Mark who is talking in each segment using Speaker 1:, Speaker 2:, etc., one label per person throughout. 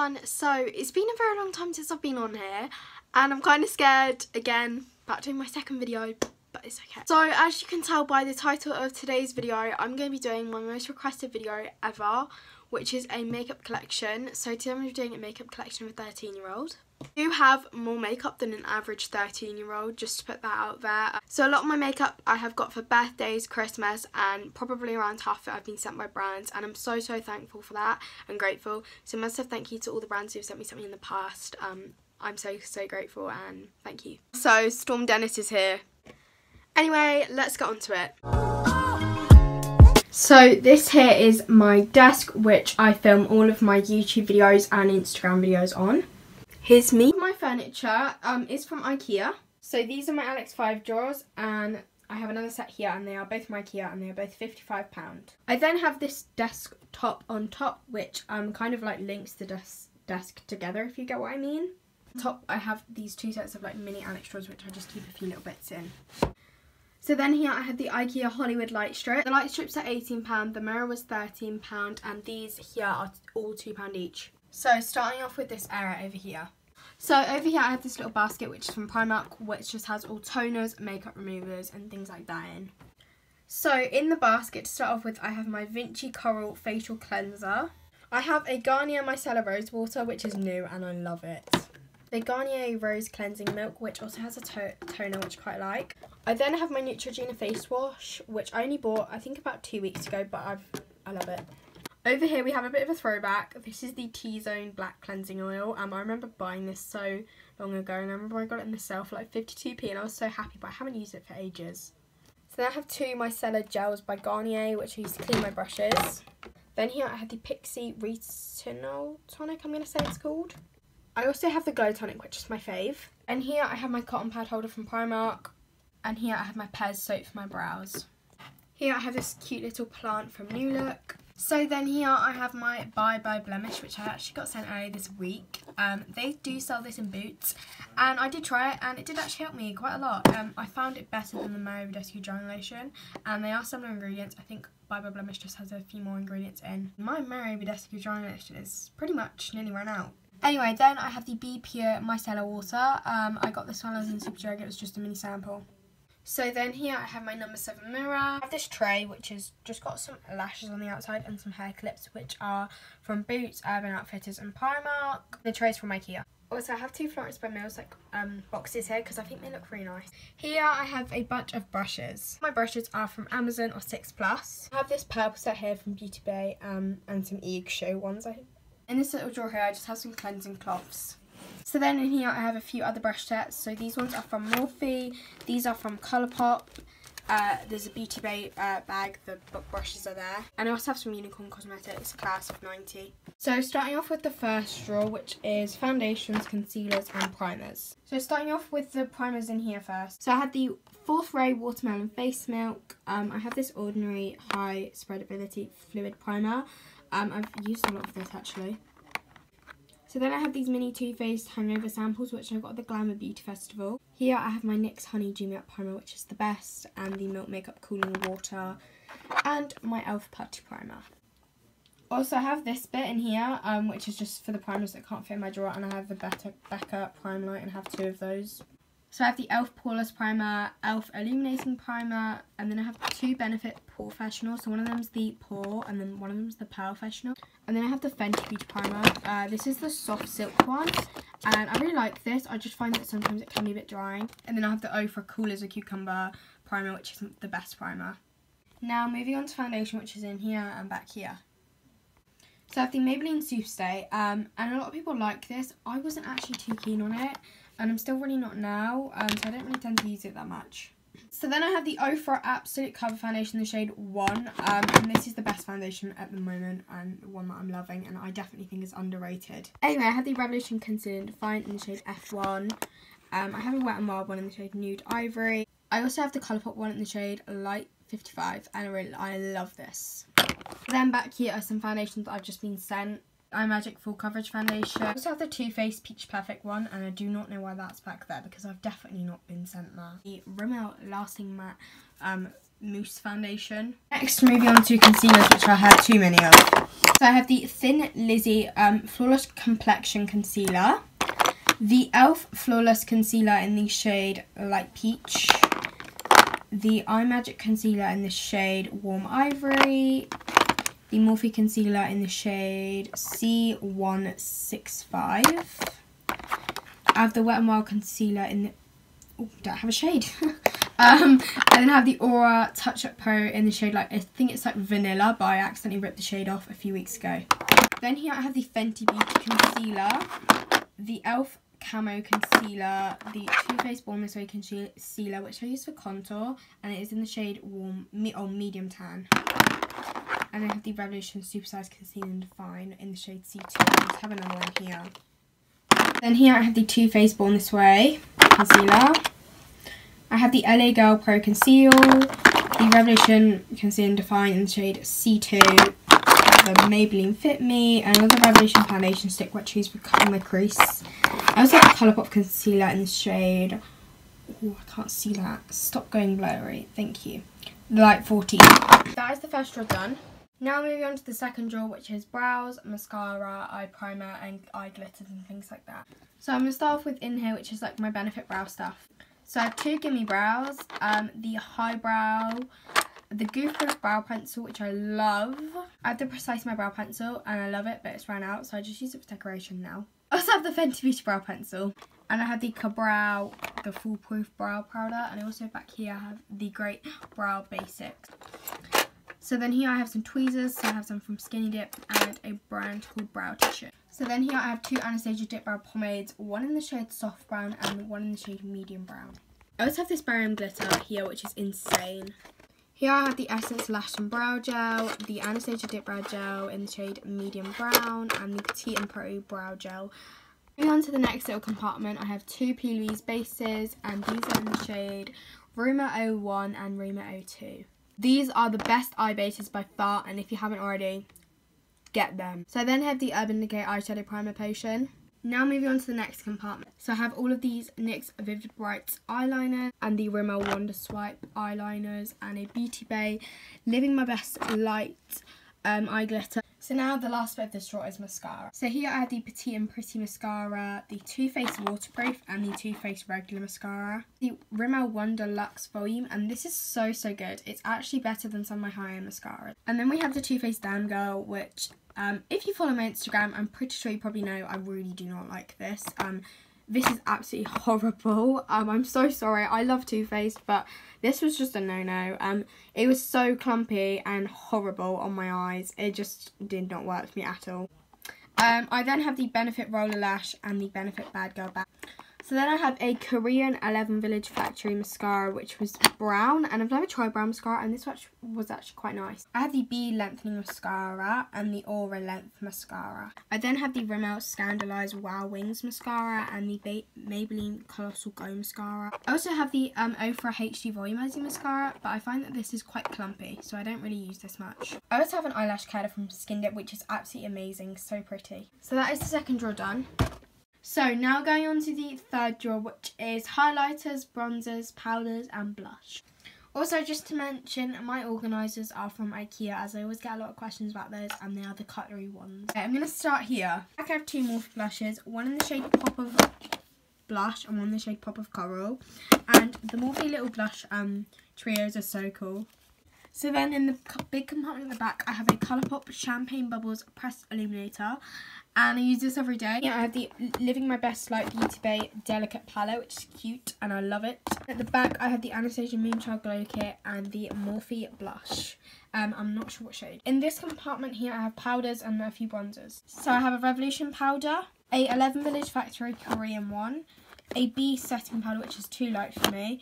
Speaker 1: everyone, so it's been a very long time since I've been on here and I'm kind of scared again about doing my second video but it's okay. So as you can tell by the title of today's video I'm going to be doing my most requested video ever which is a makeup collection. So today I'm going to be doing a makeup collection with a 13 year old. I do have more makeup than an average 13 year old just to put that out there. So a lot of my makeup I have got for birthdays, Christmas and probably around half of it I've been sent by brands and I'm so so thankful for that and grateful. So massive thank you to all the brands who've sent me something in the past. Um, I'm so so grateful and thank you. So Storm Dennis is here. Anyway, let's get on to it. So this here is my desk which I film all of my YouTube videos and Instagram videos on. Here's me. My furniture um, is from Ikea. So these are my Alex 5 drawers and I have another set here and they are both from Ikea and they are both £55. I then have this desk top on top which um, kind of like links the desk, desk together if you get what I mean. Top I have these two sets of like mini Alex drawers which I just keep a few little bits in. So then here I have the IKEA Hollywood light strip. The light strips are £18, the mirror was £13 and these here are all £2 each. So starting off with this area over here. So over here I have this little basket which is from Primark which just has all toners, makeup removers and things like that in. So in the basket to start off with I have my Vinci Coral Facial Cleanser. I have a Garnier Micellar Rose Water which is new and I love it the Garnier Rose Cleansing Milk, which also has a to toner, which I quite like. I then have my Neutrogena face wash, which I only bought, I think, about two weeks ago, but I've, I love it. Over here we have a bit of a throwback. This is the T-Zone Black Cleansing Oil. Um, I remember buying this so long ago, and I remember I got it in the sale for like 52p, and I was so happy, but I haven't used it for ages. So then I have two micellar gels by Garnier, which I use to clean my brushes. Then here I have the Pixi Retinol Tonic, I'm going to say it's called. I also have the Glow Tonic, which is my fave. And here I have my cotton pad holder from Primark. And here I have my Pez soap for my brows. Here I have this cute little plant from New Look. So then here I have my Bye Bye Blemish, which I actually got sent earlier this week. Um, they do sell this in Boots, and I did try it, and it did actually help me quite a lot. Um, I found it better than the Mario Badescu Drying Lotion, and they are similar ingredients. I think Bye Bye Blemish just has a few more ingredients in. My Mario Badescu Drying Lotion is pretty much nearly run out. Anyway, then I have the Be Pure Micellar Water. Um, I got this one I was in Superdrug, it was just a mini sample. So then here I have my number 7 mirror. I have this tray which has just got some lashes on the outside and some hair clips which are from Boots, Urban Outfitters and Primark. The tray is from Ikea. Also I have two Florence by Mills like um, boxes here because I think they look really nice. Here I have a bunch of brushes. My brushes are from Amazon or 6 Plus. I have this purple set here from Beauty Bay um, and some Ig Show ones I in this little drawer here, I just have some cleansing cloths. So then in here, I have a few other brush sets. So these ones are from Morphe. These are from Colourpop. Uh, there's a Beauty Bay uh, bag, the brushes are there. And I also have some Unicorn Cosmetics, class of 90. So starting off with the first drawer, which is foundations, concealers and primers. So starting off with the primers in here first. So I had the Fourth Ray Watermelon Face Milk. Um, I have this Ordinary High Spreadability Fluid Primer. Um, I've used a lot of this actually. So then I have these mini Too Faced Hangover samples, which I got at the Glamour Beauty Festival. Here I have my NYX Honey Dew Up Primer, which is the best, and the Milk Makeup Cooling Water, and my e.l.f. Putty Primer. Also, I have this bit in here, um, which is just for the primers that can't fit in my drawer, and I have the Becca, Becca Prime Light, and have two of those. So I have the e.l.f. Poreless Primer, e.l.f. Illuminating Primer, and then I have two Benefit Professional. So one of them's the Pore, and then one of them's the Professional. And then I have the Fenty Beauty Primer. Uh, this is the Soft Silk one, and I really like this. I just find that sometimes it can be a bit drying. And then I have the Ofra Cool as a Cucumber Primer, which isn't the best primer. Now moving on to foundation, which is in here and back here. So I have the Maybelline Superstay, um, and a lot of people like this. I wasn't actually too keen on it and I'm still really not now, um, so I don't really tend to use it that much. So then I have the Ofra Absolute Cover Foundation in the shade 1, um, and this is the best foundation at the moment, and one that I'm loving, and I definitely think is underrated. Anyway, I have the Revolution Conceal and Define in the shade F1. Um, I have a Wet n Wild one in the shade Nude Ivory. I also have the Colourpop one in the shade Light 55, and I, really, I love this. Then back here are some foundations that I've just been sent. Magic Full Coverage Foundation. I also have the Too Faced Peach Perfect one, and I do not know why that's back there because I've definitely not been sent that. The Rimmel Lasting Matte um, Mousse Foundation. Next, moving on to concealers, which I have too many of. So I have the Thin Lizzy um, Flawless Complexion Concealer. The e.l.f. Flawless Concealer in the shade Light Peach. The Eye Magic Concealer in the shade Warm Ivory. The Morphe Concealer in the shade C165. I have the Wet n Wild Concealer in the... Oh, don't have a shade. Um, I then have the Aura Touch Up Pro in the shade like, I think it's like vanilla, but I accidentally ripped the shade off a few weeks ago. Then here I have the Fenty Beauty Concealer, the e.l.f. Camo Concealer, the Too Faced Born This Way Concealer, which I use for contour, and it is in the shade Warm me or Medium Tan. And I have the Revolution Supersize Concealer and Define in the shade C2. I just have another one here. Then here I have the Too Faced Born This Way Concealer. I have the LA Girl Pro Conceal, the Revolution Conceal and Define in the shade C2, the Maybelline Fit Me, another Revolution Foundation Stick which I use for cutting my crease. I also have the Colourpop Concealer in the shade, oh I can't see that, stop going blurry, thank you, Light 14. That is the first drawer done. Now moving on to the second drawer which is brows, mascara, eye primer and eye glitters and things like that. So I'm going to start off with in here which is like my Benefit Brow stuff. So I have two Gimme Brows, um, the Highbrow, the Goof Proof Brow Pencil, which I love. I have the Precise My Brow Pencil, and I love it, but it's ran out, so I just use it for decoration now. I also have the Fenty Beauty Brow Pencil, and I have the Ka-Brow, the Foolproof Brow Powder, and also back here I have the Great Brow Basics. So then here I have some tweezers, so I have some from Skinny Dip, and a brand called Brow Tissue. So then here I have two Anastasia Dip Brow Pomades, one in the shade Soft Brown and one in the shade Medium Brown. I also have this Barry M Glitter here, which is insane. Here I have the Essence Lash and Brow Gel, the Anastasia Dip Brow Gel in the shade Medium Brown, and the Petite and Pro Brow Gel. Moving on to the next little compartment, I have two P. Louise bases, and these are in the shade Rumor 01 and Rumor 02. These are the best eye bases by far, and if you haven't already, get them. So I then have the Urban Decay Eyeshadow Primer Potion. Now moving on to the next compartment. So I have all of these NYX Vivid Brights eyeliner and the Rimmel Wonder Swipe eyeliners and a Beauty Bay Living My Best Light um, eye glitter. So now the last bit of this drawer is mascara. So here I have the Petite and Pretty Mascara, the Too Faced Waterproof and the Too Faced Regular Mascara. The Rimmel Wonder Luxe Volume and this is so so good. It's actually better than some of my high-end mascaras. And then we have the Too Faced Damn Girl which um, if you follow my Instagram I'm pretty sure you probably know I really do not like this. Um, this is absolutely horrible. Um, I'm so sorry. I love Too Faced, but this was just a no-no. Um, it was so clumpy and horrible on my eyes. It just did not work for me at all. Um, I then have the Benefit Roller Lash and the Benefit Bad Girl Back. So then I have a Korean 11 Village Factory mascara, which was brown. And I've never tried brown mascara, and this one was actually quite nice. I have the B Lengthening Mascara and the Aura Length Mascara. I then have the Rimmel Scandaleyes Wow Wings Mascara and the ba Maybelline Colossal Go Mascara. I also have the um, Ofra HD Volumizing Mascara, but I find that this is quite clumpy, so I don't really use this much. I also have an eyelash curler from Skinny Dip, which is absolutely amazing, so pretty. So that is the second drawer done. So now going on to the third drawer which is highlighters, bronzers, powders and blush. Also just to mention my organisers are from Ikea as I always get a lot of questions about those and they are the cutlery ones. Okay, I'm going to start here. I have two more blushes, one in the shade Pop of Blush and one in the shade Pop of Coral. And the Morphe little blush um, trios are so cool. So then in the big compartment at the back I have a Colourpop Champagne Bubbles Pressed Illuminator and I use this every day. Yeah, I have the Living My Best Light Beauty Bay Delicate Palette, which is cute and I love it. At the back, I have the Anastasia Moonchild Glow Kit and the Morphe Blush. Um, I'm not sure what shade. In this compartment here, I have powders and a few bronzers. So I have a Revolution powder, a 11 Village Factory Korean one, a B setting powder, which is too light for me,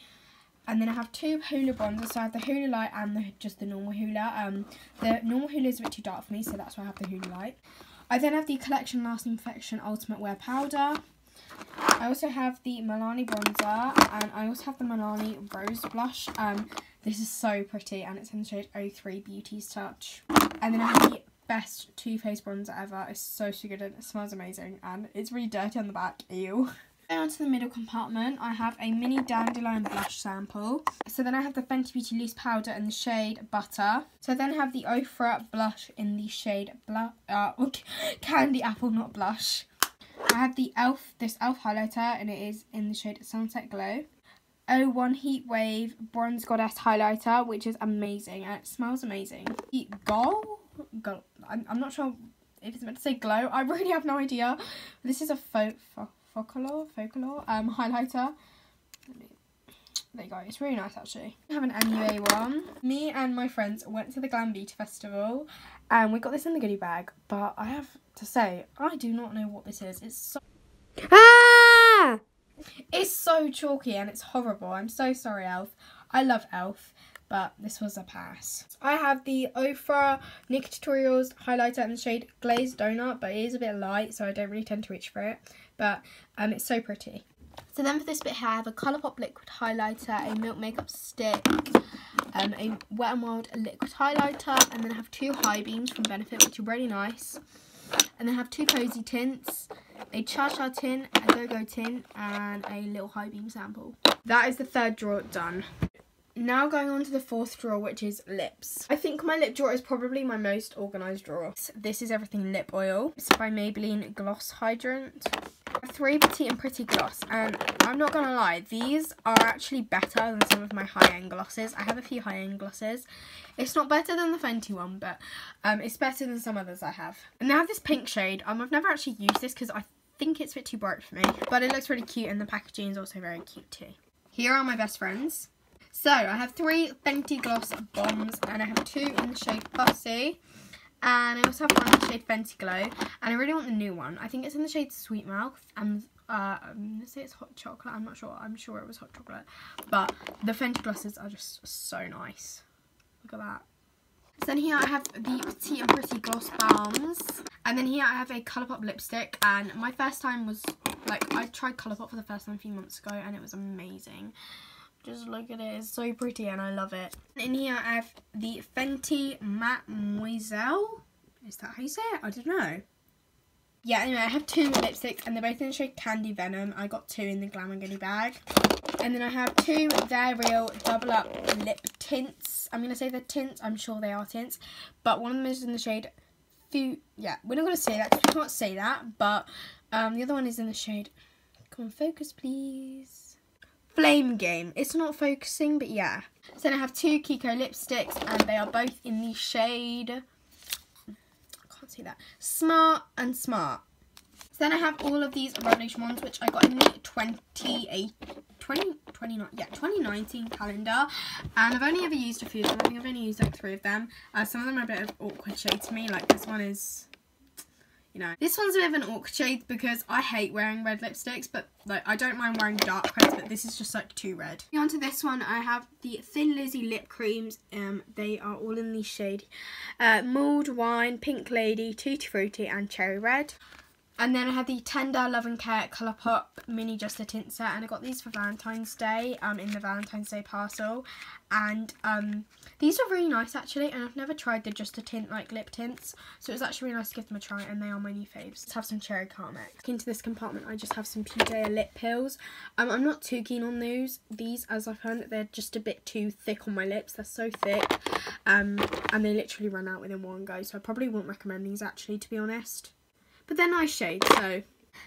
Speaker 1: and then I have two Hoola bronzers. So I have the Hoola Light and the, just the normal Hoola. Um, the normal Hoola is a bit too dark for me, so that's why I have the Hoola Light. I then have the Collection Lasting Perfection Ultimate Wear Powder. I also have the Milani Bronzer and I also have the Milani Rose Blush. Um, this is so pretty and it's in the shade 03 Beauty's Touch. And then I have the best Too Faced bronzer ever. It's so, so good and it smells amazing and it's really dirty on the back. Ew. On to the middle compartment, I have a mini dandelion blush sample. So then I have the Fenty Beauty loose powder in the shade Butter. So then I have the Ofra blush in the shade Blush, uh, Candy Apple, not blush. I have the e.l.f. this e.l.f. highlighter and it is in the shade Sunset Glow. O1 Heat Wave Bronze Goddess highlighter, which is amazing and it smells amazing. The Gold, Gold I'm, I'm not sure if it's meant to say glow. I really have no idea. This is a faux, Focallure, Focallure um, highlighter. There you go, it's really nice actually. I have an NUA one. Me and my friends went to the Glam Beauty Festival and we got this in the goodie bag, but I have to say, I do not know what this is. It's so... Ah! It's so chalky and it's horrible. I'm so sorry, Elf. I love Elf, but this was a pass. I have the Ofra NikkieTutorials highlighter in the shade Glazed Donut, but it is a bit light, so I don't really tend to reach for it. But um, it's so pretty. So then for this bit here, I have a Colourpop liquid highlighter, a Milk Makeup stick, um, a Wet n Wild liquid highlighter, and then I have two high beams from Benefit, which are really nice. And then I have two cozy tints, a Cha Cha tint, a Go Go tint, and a little high beam sample. That is the third drawer done. Now going on to the fourth drawer, which is lips. I think my lip drawer is probably my most organised drawer. This is everything lip oil. It's by Maybelline Gloss Hydrant. Three Petite and Pretty Gloss, and I'm not gonna lie, these are actually better than some of my high-end glosses. I have a few high-end glosses. It's not better than the Fenty one, but um, it's better than some others I have. And they have this pink shade. Um, I've never actually used this because I think it's a bit too bright for me, but it looks really cute, and the packaging is also very cute too. Here are my best friends. So, I have three Fenty Gloss Bombs, and I have two in the shade Fussy. And I also have one in the shade Fenty Glow. And I really want the new one. I think it's in the shade Sweet Mouth. And uh, I'm going to say it's hot chocolate. I'm not sure. I'm sure it was hot chocolate. But the Fenty glosses are just so nice. Look at that. So then here I have the Petite and Pretty Gloss Balms. And then here I have a Colourpop lipstick. And my first time was, like, I tried Colourpop for the first time a few months ago. And it was amazing. Just look at it. It's so pretty and I love it. In here I have the Fenty Mattemoiselle. Is that how you say it? I don't know. Yeah, anyway, I have two lipsticks and they're both in the shade Candy Venom. I got two in the Glamour Goodie bag. And then I have two They're Real Double Up Lip Tints. I'm going to say they're tints. I'm sure they are tints. But one of them is in the shade Fu... Yeah, we're not going to say that we can't say that. But um, the other one is in the shade... Come on, focus, please. Flame Game. It's not focusing, but yeah. So then I have two Kiko lipsticks, and they are both in the shade, I can't see that, Smart and Smart. So then I have all of these Revolution ones, which I got in the 28, 20, 29, yeah, 2019 calendar. And I've only ever used a few of them. I think I've only used like three of them. Uh, some of them are a bit of awkward shade to me. Like this one is you know. This one's a bit of an awkward shade because I hate wearing red lipsticks, but like I don't mind wearing dark reds, but this is just like too red. On to this one, I have the Thin Lizzy lip creams. Um, They are all in the shade uh, Mulled Wine, Pink Lady, Tutti Frutti and Cherry Red. And then I have the Tender Love and Care Colourpop Mini Just a Tint set. And I got these for Valentine's Day um, in the Valentine's Day parcel. And um, these are really nice actually. And I've never tried the Just a Tint like lip tints. So it was actually really nice to give them a try. And they are my new faves. Let's have some Cherry Carmex. Into this compartment I just have some P'D'A lip pills. Um, I'm not too keen on those. These as I found they're just a bit too thick on my lips. They're so thick. Um, and they literally run out within one go. So I probably won't recommend these actually to be honest but they're nice shades. So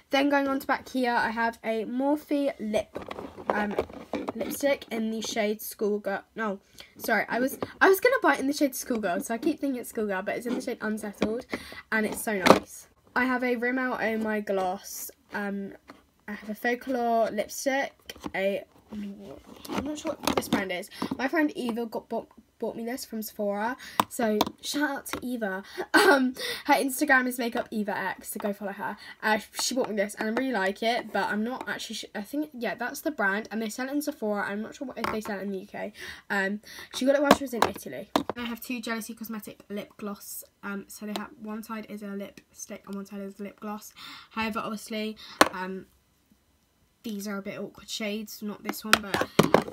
Speaker 1: then going on to back here, I have a Morphe lip um, lipstick in the shade Schoolgirl. No, sorry, I was I was gonna buy it in the shade Schoolgirl, so I keep thinking it's Schoolgirl, but it's in the shade Unsettled, and it's so nice. I have a Rimmel Oh My Gloss. Um, I have a Focallure lipstick. A I'm not sure what this brand is. My friend Eva got bought, bought me this from Sephora. So shout out to Eva. Um, her Instagram is Makeup Eva X, so go follow her. Uh, she bought me this and I really like it, but I'm not actually. I think yeah, that's the brand, and they sell it in Sephora. I'm not sure what, if they sell it in the UK. Um, she got it while she was in Italy. I have two Jealousy Cosmetic lip gloss. Um, so they have one side is a lipstick and one side is a lip gloss. However, obviously, um these are a bit awkward shades, not this one, but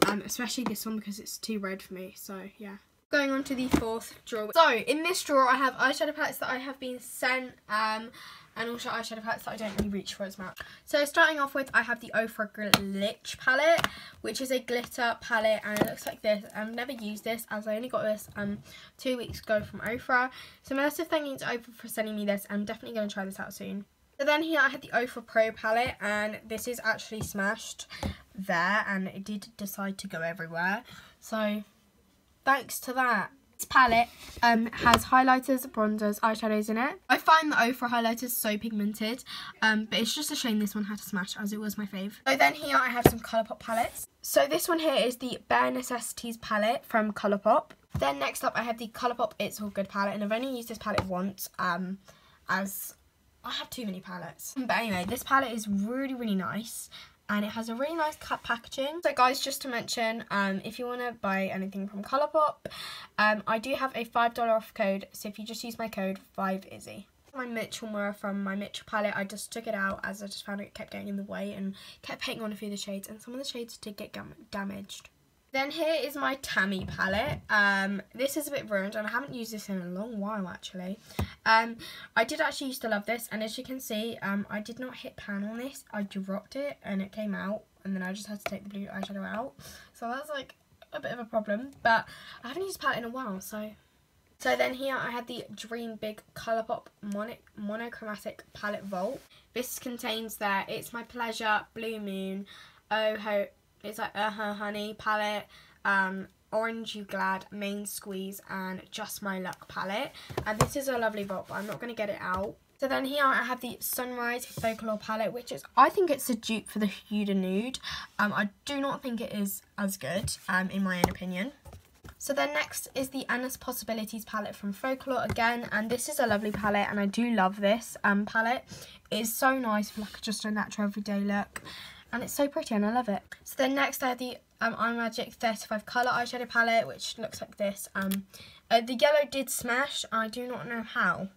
Speaker 1: um, especially this one because it's too red for me, so yeah. Going on to the fourth drawer. So, in this drawer I have eyeshadow palettes that I have been sent, um, and also eyeshadow palettes that I don't really reach for as much. So starting off with, I have the Ofra Glitch palette, which is a glitter palette, and it looks like this. I've never used this, as I only got this um two weeks ago from Ofra. So massive thank you to Ofra for sending me this. I'm definitely going to try this out soon. So then here I had the Ofra Pro palette, and this is actually smashed there, and it did decide to go everywhere. So thanks to that. This palette um, has highlighters, bronzers, eyeshadows in it. I find the Ofra highlighters so pigmented, um, but it's just a shame this one had to smash as it was my fave. So then here I have some Colourpop palettes. So this one here is the Bare Necessities palette from Colourpop. Then next up I have the Colourpop It's All Good palette, and I've only used this palette once um, as I have too many palettes. But anyway, this palette is really, really nice and it has a really nice cut packaging. So guys, just to mention, um, if you want to buy anything from Colourpop, um, I do have a $5 off code, so if you just use my code 5IZZY. My Mitchell mirror from my Mitchell palette, I just took it out as I just found it kept getting in the way and kept painting on a few of the shades, and some of the shades did get damaged. Then here is my Tammy palette. Um, this is a bit ruined and I haven't used this in a long while actually. Um, I did actually used to love this and as you can see, um, I did not hit pan on this. I dropped it and it came out and then I just had to take the blue eyeshadow out. So that's like a bit of a problem. But I haven't used palette in a while so... So then here I had the Dream Big Colourpop Mono Monochromatic Palette Vault. This contains their It's My Pleasure, Blue Moon, Oh Ho it's like Uh Huh Honey palette, um, Orange You Glad Main Squeeze and Just My Luck palette. And this is a lovely vault, but I'm not going to get it out. So then here I have the Sunrise Folklore palette, which is, I think it's a dupe for the Huda Nude. Um, I do not think it is as good, um, in my own opinion. So then next is the Endless Possibilities palette from Folklore again, and this is a lovely palette, and I do love this um, palette. It is so nice for like just a natural everyday look and it's so pretty and I love it. So then next I have the um, Magic 35 colour eyeshadow palette which looks like this. Um, uh, the yellow did smash, I do not know how.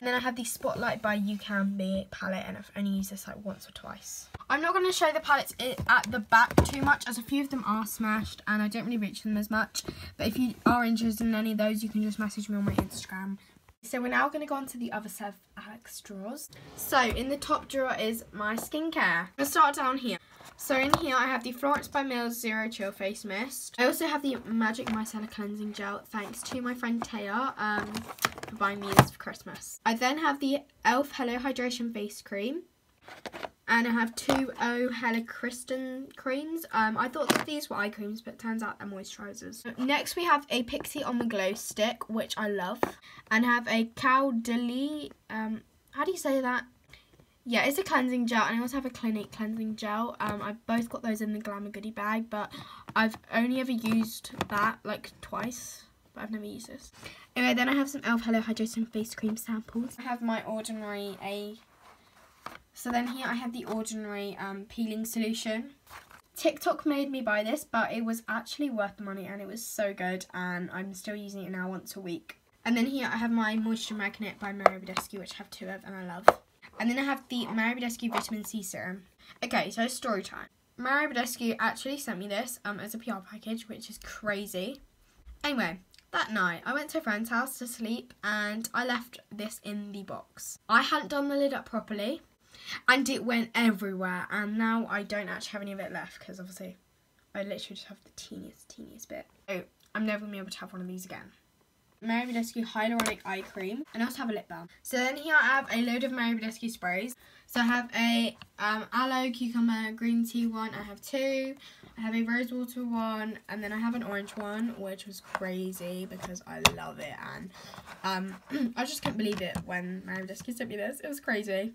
Speaker 1: And then I have the Spotlight by You Can Be palette and I've only used this like once or twice. I'm not going to show the palettes at the back too much as a few of them are smashed and I don't really reach them as much. But if you are interested in any of those you can just message me on my Instagram so we're now going to go on to the other set of Alex drawers. So in the top drawer is my skincare. To start down here. So in here I have the Florence by Mills Zero Chill Face Mist. I also have the Magic Micellar Cleansing Gel thanks to my friend Taya um, for buying me this for Christmas. I then have the e.l.f. Hello Hydration Face Cream and I have two O Helichrystin creams. Um, I thought that these were eye creams, but turns out they're moisturisers. Next, we have a Pixi On The Glow stick, which I love, and have a Caudalie, um, how do you say that? Yeah, it's a cleansing gel, and I also have a Clinique cleansing gel. Um, I both got those in the Glamour Goodie bag, but I've only ever used that, like, twice but I've never used this. Anyway, then I have some e.l.f. Hello Hydration Face Cream samples. I have my Ordinary A so then here I have the Ordinary um, peeling solution. TikTok made me buy this, but it was actually worth the money and it was so good and I'm still using it now once a week. And then here I have my Moisture Magnet by Mario Badescu, which I have two of and I love. And then I have the Mario Badescu Vitamin C Serum. Okay, so story time. Mario Badescu actually sent me this um, as a PR package, which is crazy. Anyway, that night, I went to a friend's house to sleep and I left this in the box. I hadn't done the lid up properly and it went everywhere and now I don't actually have any of it left because obviously I literally just have the teeniest teeniest bit. So I'm never going to be able to have one of these again. Mario Badescu Hyaluronic Eye Cream and I also have a lip balm. So then here I have a load of Mario Badescu sprays. So I have a um, aloe cucumber green tea one I have two. I have a rose water one and then I have an orange one which was crazy because I love it and um, I just couldn't believe it when Mario Badescu sent me this. It was crazy.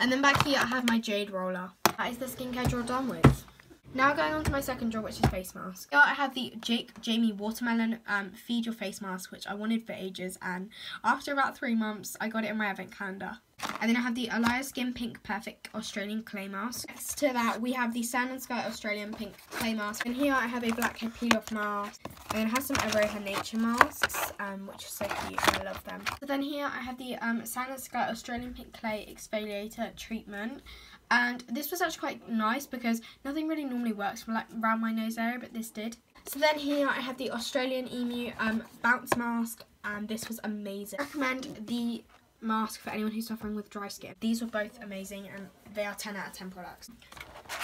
Speaker 1: And then back here I have my jade roller. That is the skincare drawer done with. Now going on to my second drawer, which is face mask. Here I have the Jake Jamie Watermelon um, Feed Your Face Mask, which I wanted for ages, and after about three months, I got it in my advent calendar. And then I have the Elias Skin Pink Perfect Australian Clay Mask. Next to that, we have the Sand and Sky Australian Pink Clay Mask. And here I have a Blackhead Peel Off Mask. And it has some Iroha Nature masks, um, which is so cute. I love them. So then here I have the um, Sand and Sky Australian Pink Clay Exfoliator Treatment. And this was actually quite nice because nothing really normally works for like around my nose area, but this did. So then here I have the Australian Emu um, Bounce Mask, and this was amazing. I recommend the mask for anyone who's suffering with dry skin. These were both amazing and they are 10 out of 10 products.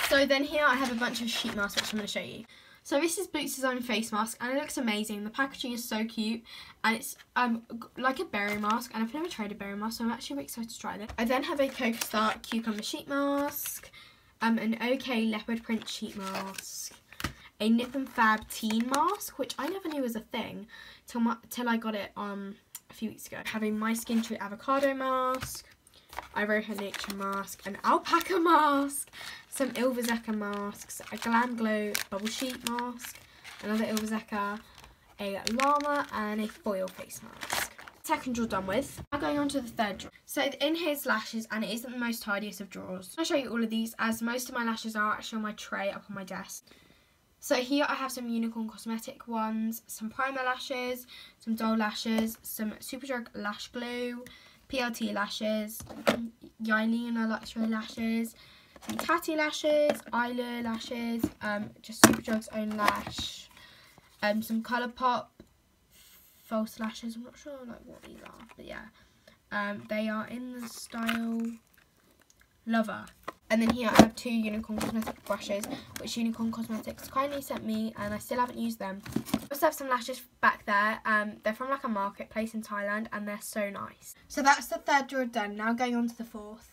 Speaker 1: So then here I have a bunch of sheet masks which I'm going to show you. So this is Boots' own face mask and it looks amazing. The packaging is so cute and it's um like a berry mask and I've never tried a berry mask so I'm actually really excited to try this. I then have a Kocostar cucumber sheet mask, um, an OK leopard print sheet mask, a Nip and Fab teen mask which I never knew was a thing till, my, till I got it um a few weeks ago. Having My Skin Treat avocado mask, Iroha Nature mask, an alpaca mask, some Ilverzeka masks, a Glam Glow bubble sheet mask, another Ilverzeka, a llama and a foil face mask. Second drawer done with. Now going on to the third drawer. So in here's lashes and it isn't the most tidiest of drawers. I'll show you all of these as most of my lashes are actually on my tray up on my desk. So here I have some Unicorn Cosmetic ones, some primer lashes, some doll lashes, some Superdrug lash glue, PLT lashes, Yaelina Luxury lashes, some Tatti lashes, Eyelure lashes, um, just Superdrug's own lash, um, some Colourpop false lashes. I'm not sure like what these are, but yeah, um, they are in the style Lover. And then here I have two Unicorn Cosmetics brushes, which Unicorn Cosmetics kindly sent me, and I still haven't used them. I also have some lashes back there. Um, they're from like a marketplace in Thailand, and they're so nice. So that's the third drawer done. Now going on to the fourth.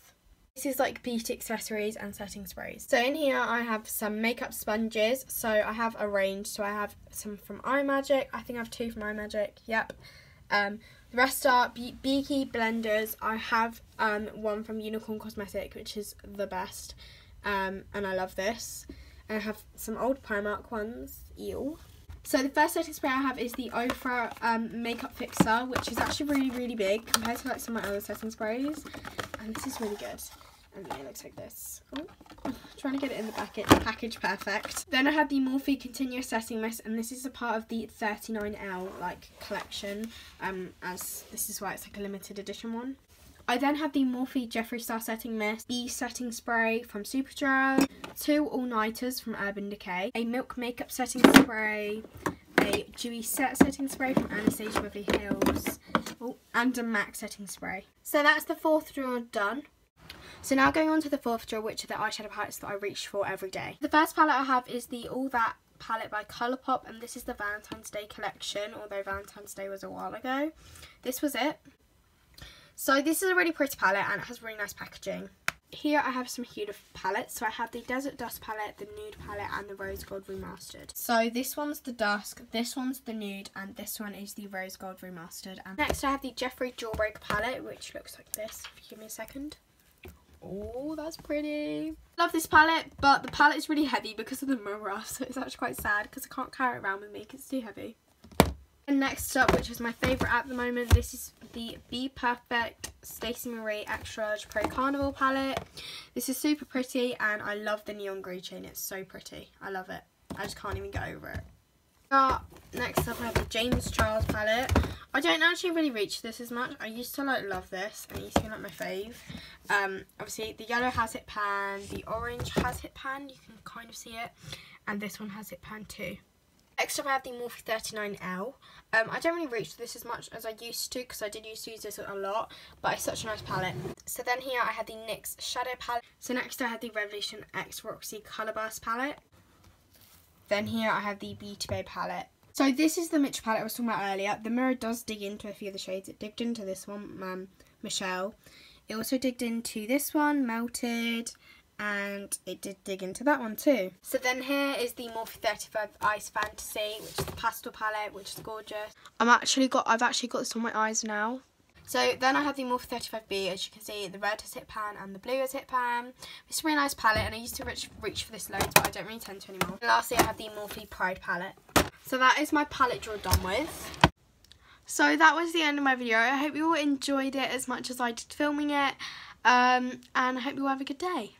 Speaker 1: This is like beauty accessories and setting sprays. So in here I have some makeup sponges. So I have a range. So I have some from iMagic. I think I have two from iMagic. Yep. Um, the rest are Beaky blenders. I have um, one from Unicorn Cosmetic, which is the best. Um, and I love this. And I have some old Primark ones. Ew. So the first setting spray I have is the Ofra um, Makeup Fixer, which is actually really, really big compared to like some of my other setting sprays. And this is really good and it looks like this. Oh, trying to get it in the packet. Package perfect. Then I have the Morphe Continuous Setting Mist, and this is a part of the 39L like collection. Um, as this is why it's like a limited edition one. I then have the Morphe Jeffree Star Setting Mist, B Setting Spray from Superdrug, two all-nighters from Urban Decay, a Milk Makeup Setting Spray, a Dewy Set Setting Spray from Anastasia Beverly Hills, oh, and a MAC Setting Spray. So that's the fourth drawer done. So now going on to the fourth drawer, which are the eyeshadow palettes that I reach for every day. The first palette I have is the All That palette by Colourpop, and this is the Valentine's Day collection, although Valentine's Day was a while ago. This was it. So this is a really pretty palette, and it has really nice packaging. Here I have some Huda palettes. So I have the Desert Dust palette, the Nude palette, and the Rose Gold Remastered. So this one's the Dusk, this one's the Nude, and this one is the Rose Gold Remastered. And next I have the Jeffree Jawbreaker palette, which looks like this. If you give me a second. Oh, that's pretty. Love this palette, but the palette is really heavy because of the mirror, so it's actually quite sad because I can't carry it around with me because it's too heavy. And next up, which is my favourite at the moment, this is the Be Perfect Stacey Marie Extra Pro Carnival palette. This is super pretty and I love the neon grey chain. It's so pretty. I love it. I just can't even get over it. Next up I have the James Charles palette. I don't actually really reach this as much. I used to like love this and it used to be like my fave. Um, obviously the yellow has hit pan, the orange has hit pan, you can kind of see it, and this one has hit pan too. Next up I have the Morphe 39L. Um, I don't really reach this as much as I used to because I did used to use this a lot, but it's such a nice palette. So then here I have the NYX Shadow palette. So next I have the Revolution X Roxy Colour Burst palette. Then here I have the Beauty Bay palette. So this is the Mitch palette I was talking about earlier. The mirror does dig into a few of the shades. It digged into this one, um, Michelle. It also digged into this one, Melted, and it did dig into that one too. So then here is the Morphe 35 Ice Fantasy, which is the pastel palette, which is gorgeous. I'm actually got, I've actually got this on my eyes now. So then I have the Morphe 35B, as you can see, the red has hit pan and the blue has hit pan. It's a really nice palette, and I used to reach, reach for this loads, but I don't really tend to anymore. And lastly, I have the Morphe Pride palette. So that is my palette drawer done with. So that was the end of my video. I hope you all enjoyed it as much as I did filming it. Um, and I hope you all have a good day.